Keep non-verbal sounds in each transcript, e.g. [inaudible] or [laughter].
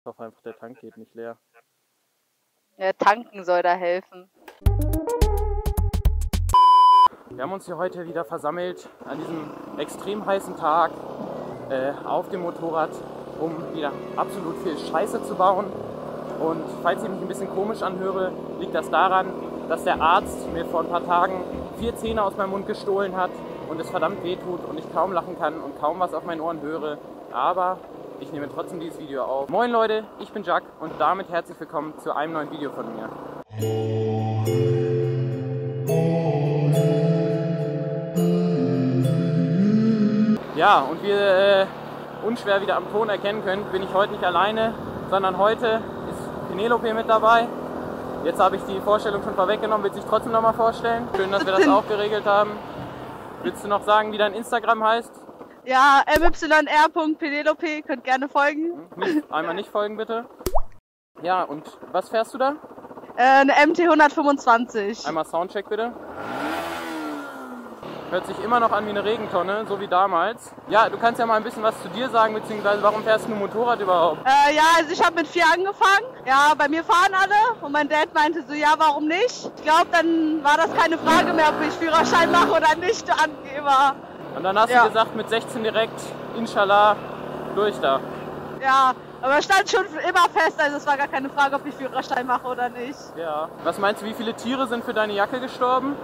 Ich hoffe einfach, der Tank geht nicht leer. Ja, tanken soll da helfen. Wir haben uns hier heute wieder versammelt an diesem extrem heißen Tag äh, auf dem Motorrad, um wieder absolut viel Scheiße zu bauen. Und falls ich mich ein bisschen komisch anhöre, liegt das daran, dass der Arzt mir vor ein paar Tagen vier Zähne aus meinem Mund gestohlen hat und es verdammt wehtut und ich kaum lachen kann und kaum was auf meinen Ohren höre. Aber ich nehme trotzdem dieses Video auf. Moin Leute, ich bin Jack und damit herzlich willkommen zu einem neuen Video von mir. Ja, und wie ihr äh, unschwer wieder am Ton erkennen könnt, bin ich heute nicht alleine, sondern heute ist Penelope mit dabei. Jetzt habe ich die Vorstellung schon vorweggenommen, willst du dich trotzdem nochmal vorstellen? Schön, dass wir das [laughs] auch geregelt haben. Willst du noch sagen, wie dein Instagram heißt? Ja, myr.penelope, könnt gerne folgen. Nicht, einmal nicht folgen, bitte. Ja, und was fährst du da? Äh, eine MT 125. Einmal Soundcheck, bitte. Hört sich immer noch an wie eine Regentonne, so wie damals. Ja, du kannst ja mal ein bisschen was zu dir sagen, beziehungsweise warum fährst du ein Motorrad überhaupt? Äh, ja, also ich habe mit vier angefangen. Ja, bei mir fahren alle und mein Dad meinte so, ja, warum nicht? Ich glaube, dann war das keine Frage mehr, ob ich Führerschein mache oder nicht, Angeber. Und dann hast Ja. du gesagt, mit 16 direkt, inshallah, durch da. Ja, aber stand schon immer fest, also es war gar keine Frage, ob ich Führerschein mache oder nicht. Ja. Was meinst du, wie viele Tiere sind für deine Jacke gestorben?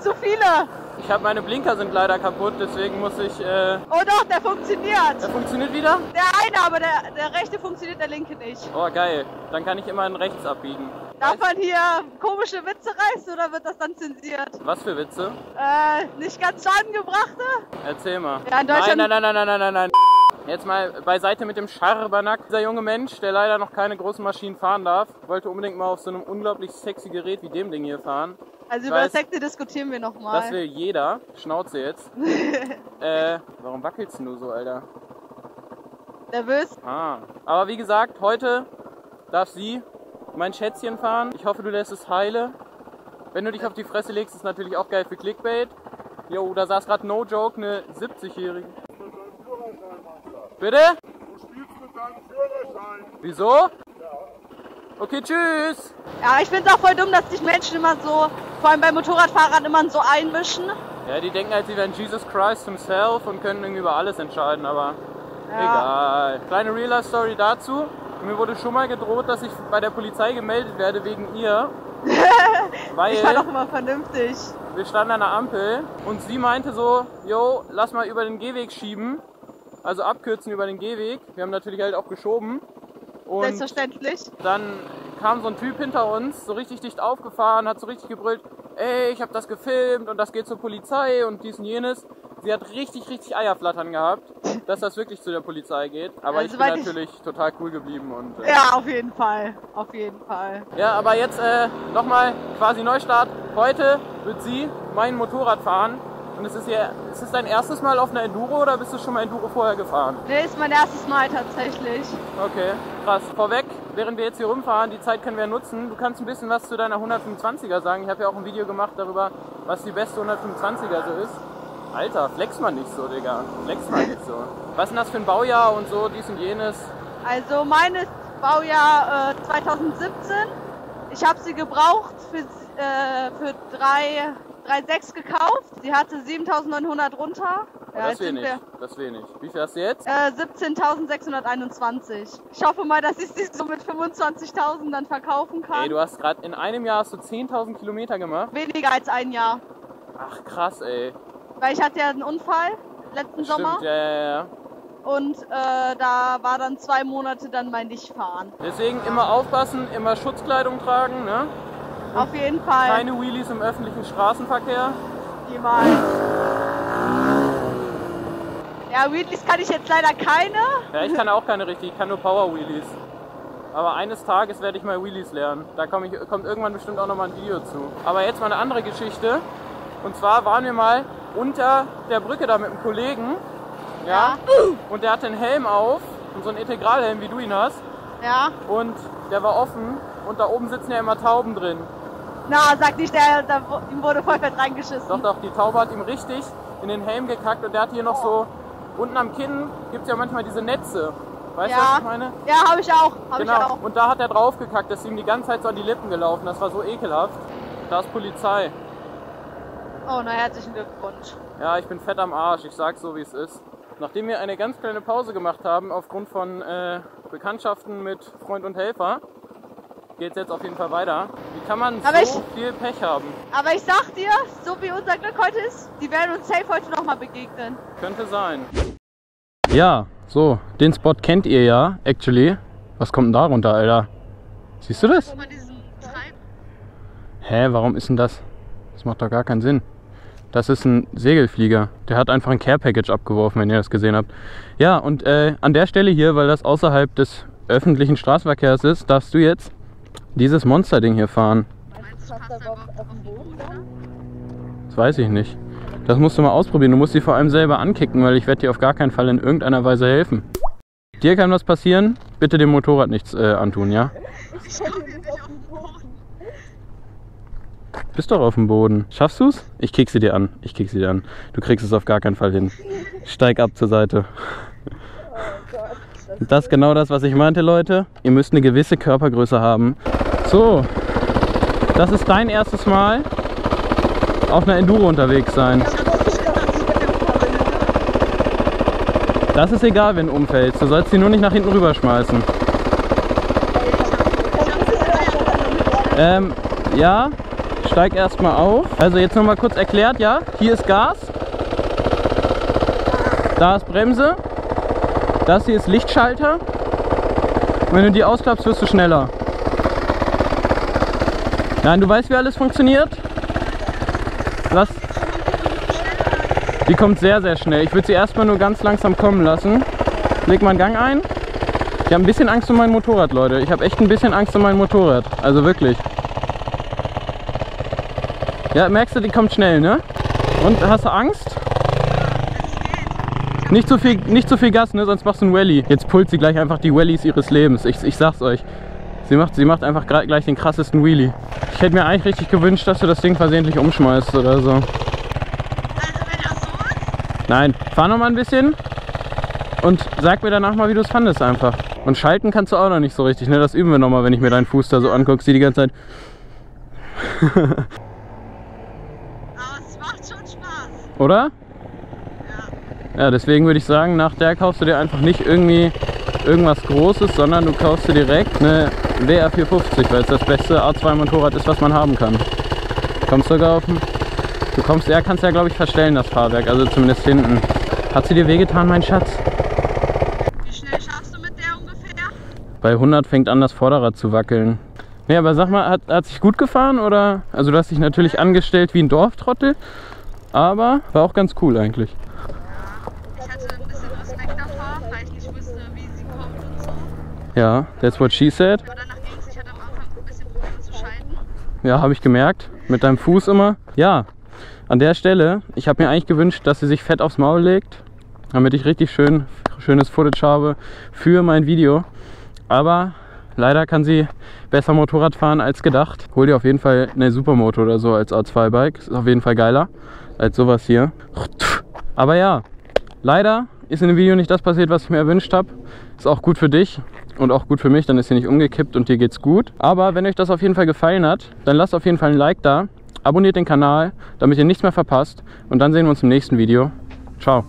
Zu viele. Ich habe meine Blinker sind leider kaputt, deswegen muss ich. Äh, Oh doch, der funktioniert. der funktioniert wieder? Der eine, aber der, der rechte funktioniert, der linke nicht. Oh geil. Dann kann ich immer in rechts abbiegen. Darf man hier komische Witze reißen oder wird das dann zensiert? Was für Witze? Äh, nicht ganz so angebrachte? Erzähl mal. Ja, in Deutschland- Nein, nein, nein, nein, nein, nein, nein. Jetzt mal beiseite mit dem Schabernack. Dieser junge Mensch, der leider noch keine großen Maschinen fahren darf, wollte unbedingt mal auf so einem unglaublich sexy Gerät wie dem Ding hier fahren. Also über weiß. Sekte diskutieren wir nochmal. Das will jeder. Schnauze jetzt. [laughs] äh, warum wackelst du so, Alter? Nervös? Ah. Aber wie gesagt, heute darf sie mein Schätzchen fahren. Ich hoffe, du lässt es heile. Wenn du dich auf die Fresse legst, ist natürlich auch geil für Clickbait. Jo, da saß gerade No Joke eine 70-Jährige. Bitte? Du spielst mit deinem Führerschein. Wieso? Okay, tschüss. Ja, ich finde es auch voll dumm, dass sich Menschen immer so, vor allem bei Motorradfahrern, immer so einmischen. Ja, die denken halt, sie wären Jesus Christ himself und können irgendwie über alles entscheiden, aber Ja. egal. Kleine Real-Life-Story dazu. Mir wurde schon mal gedroht, dass ich bei der Polizei gemeldet werde wegen ihr. weil [laughs] Ich war doch immer vernünftig. wir standen an der Ampel und sie meinte so, yo, lass mal über den Gehweg schieben. Also abkürzen über den Gehweg. Wir haben natürlich halt auch geschoben. Und Selbstverständlich. dann kam so ein Typ hinter uns, so richtig dicht aufgefahren, hat so richtig gebrüllt, ey, ich habe das gefilmt und das geht zur Polizei und dies und jenes. Sie hat richtig, richtig Eierflattern gehabt, dass das wirklich zu der Polizei geht. Aber Also ich bin soweit ich- natürlich total cool geblieben und äh, Ja, auf jeden Fall. Auf jeden Fall. ja, aber jetzt äh, nochmal quasi Neustart. Heute wird sie mein Motorrad fahren. Und es ist, ihr, ist es dein erstes Mal auf einer Enduro oder bist du schon mal Enduro vorher gefahren? Nee, ist mein erstes Mal tatsächlich. Okay, krass. Vorweg, während wir jetzt hier rumfahren, die Zeit können wir nutzen. Du kannst ein bisschen was zu deiner 125er sagen. Ich habe ja auch ein Video gemacht darüber, was die beste 125er so ist. Alter, flex mal nicht so, Digga. Flex mal nicht so. Was ist denn das für ein Baujahr und so, dies und jenes? Also meines Baujahr äh, 2017. Ich habe sie gebraucht für, äh, für 3 3,6 gekauft. Sie hatte 7.900 runter. Oh, Ja, das wenig. Das wenig. Wie viel hast du jetzt? äh, 17.621. Ich hoffe mal, dass ich sie so mit 25.000 dann verkaufen kann. Ey, du hast gerade in einem Jahr hast du 10.000 Kilometer gemacht. Weniger als ein Jahr. Ach krass, ey. Weil ich hatte ja einen Unfall letzten Sommer Stimmt, ja, ja, ja. und äh, da war dann zwei Monate dann mein Nichtfahren. Deswegen immer aufpassen, immer Schutzkleidung tragen, ne? Auf jeden Fall. Keine Wheelies im öffentlichen Straßenverkehr. Niemals. Ja, Wheelies kann ich jetzt leider keine. Ja, ich kann auch keine richtig, ich kann nur Power Wheelies. Aber eines Tages werde ich mal Wheelies lernen. Da komm ich, kommt irgendwann bestimmt auch nochmal ein Video zu. Aber jetzt mal eine andere Geschichte. Und zwar waren wir mal unter der Brücke da mit einem Kollegen. Ja. Und der hatte einen Helm auf. Und so einen Integralhelm, wie du ihn hast. Ja. Und der war offen. Und da oben sitzen ja immer Tauben drin. Na, sag nicht, der, der, ihm wurde Vollfett reingeschissen. Doch, doch, die Taube hat ihm richtig in den Helm gekackt und der hat hier noch so, unten am Kinn gibt es ja manchmal diese Netze. Weißt du, Ja. was ich meine? Ja, habe ich auch. Ich genau. auch. Und da hat er drauf gekackt, das ist ihm die ganze Zeit so an die Lippen gelaufen. Das war so ekelhaft. Da ist Polizei. Oh, na herzlichen Glückwunsch. Ja, ich bin fett am Arsch, ich sag's so wie es ist. Nachdem wir eine ganz kleine Pause gemacht haben, aufgrund von äh, Bekanntschaften mit Freund und Helfer, geht's jetzt auf jeden Fall weiter. Wie kann man Aber so viel Pech haben? Aber ich sag dir, so wie unser Glück heute ist, die werden uns safe heute nochmal begegnen. Könnte sein. Ja, so, den Spot kennt ihr ja, actually. Was kommt denn da runter, Alter? Siehst du das? Hä, warum ist denn das? Das macht doch gar keinen Sinn. Das ist ein Segelflieger. Der hat einfach ein Care Package abgeworfen, wenn ihr das gesehen habt. Ja, und äh, an der Stelle hier, weil das außerhalb des öffentlichen Straßenverkehrs ist, darfst du jetzt dieses Monsterding hier fahren. Das weiß ich nicht. Das musst du mal ausprobieren. Du musst sie vor allem selber ankicken, weil ich werde dir auf gar keinen Fall in irgendeiner Weise helfen. Dir kann was passieren, bitte dem Motorrad nichts äh, antun, ja? Bist doch auf dem Boden. Schaffst du's? Ich kick sie dir an. Ich kick sie dir an. Du kriegst es auf gar keinen Fall hin. Steig ab zur Seite. Das ist genau das, was ich meinte, Leute. Ihr müsst eine gewisse Körpergröße haben. So, das ist dein erstes Mal auf einer Enduro unterwegs sein. Das ist egal, wenn du umfällst. Du sollst sie nur nicht nach hinten rüberschmeißen. Ähm, ja, steig erstmal auf. Also jetzt nochmal kurz erklärt, ja, hier ist Gas. Da ist Bremse. Das hier ist Lichtschalter. Wenn du die ausklappst, wirst du schneller. Nein, du weißt, wie alles funktioniert? Lass. Die kommt sehr, sehr schnell. Ich würde sie erstmal nur ganz langsam kommen lassen. Leg mal einen Gang ein. Ich habe ein bisschen Angst um mein Motorrad, Leute. Ich habe echt ein bisschen Angst um mein Motorrad. Also wirklich. Ja, merkst du, die kommt schnell, ne? Und hast du Angst? Nicht zu viel, nicht zu viel Gas, ne? Sonst machst du einen Wally. Jetzt pullt sie gleich einfach die Wallys ihres Lebens. Ich, ich sag's euch. Sie macht, sie macht einfach gleich den krassesten Wheelie. Ich hätte mir eigentlich richtig gewünscht, dass du das Ding versehentlich umschmeißt oder so. Also wenn das so ist, Nein, fahr noch mal ein bisschen und sag mir danach mal, wie du es fandest einfach. Und schalten kannst du auch noch nicht so richtig, ne? Das üben wir noch mal, wenn ich mir deinen Fuß da so angucke. Sie die ganze Zeit. [laughs] aber es macht schon Spaß. Oder? Ja, deswegen würde ich sagen, nach der kaufst du dir einfach nicht irgendwie irgendwas Großes, sondern du kaufst dir direkt eine WR 450, weil es das beste A2 Motorrad ist, was man haben kann. Kommst sogar auf den, Du kommst, ja, kannst ja glaube ich verstellen, das Fahrwerk, also zumindest hinten. Hat sie dir wehgetan, mein Schatz? Wie schnell schaffst du mit der ungefähr? Bei 100 fängt an, das Vorderrad zu wackeln. Nee, aber sag mal, hat, hat sich gut gefahren oder? Also du hast dich natürlich angestellt wie ein Dorftrottel, aber war auch ganz cool eigentlich. Ich hatte ein bisschen Respekt davor, weil ich nicht wusste, wie sie kommt und so. Ja, that's what she said. Aber danach ging es. Ich hatte am Anfang ein bisschen Probleme zu schalten. Ja, habe ich gemerkt. Mit deinem Fuß immer. Ja, an der Stelle, ich habe mir eigentlich gewünscht, dass sie sich fett aufs Maul legt, damit ich richtig schön, schönes Footage habe für mein Video. Aber leider kann sie besser Motorrad fahren als gedacht. Hol dir auf jeden Fall eine Supermoto oder so als A2-Bike. Ist auf jeden Fall geiler als sowas hier. Aber ja, leider ist in dem Video nicht das passiert, was ich mir erwünscht habe. Ist auch gut für dich und auch gut für mich, dann ist sie nicht umgekippt und dir geht's gut. Aber wenn euch das auf jeden Fall gefallen hat, dann lasst auf jeden Fall ein Like da, abonniert den Kanal, damit ihr nichts mehr verpasst und dann sehen wir uns im nächsten Video. Ciao.